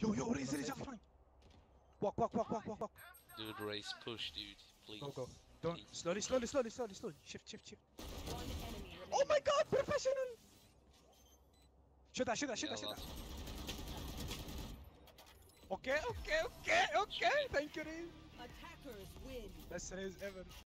Yo, yo, Raze, Raze, I'm. Walk, walk, walk, walk, walk, walk. Dude, Raze, push, dude. Please. Go, go. Don't. Please. Slowly, slowly, slowly, slowly, slowly. Shift, shift, shift. Oh my god, professional! Shoot that, shoot that, shoot Yeah, that, shoot that. Okay, okay, okay, okay. Thank you, Riz. Attackers win. Best Riz ever.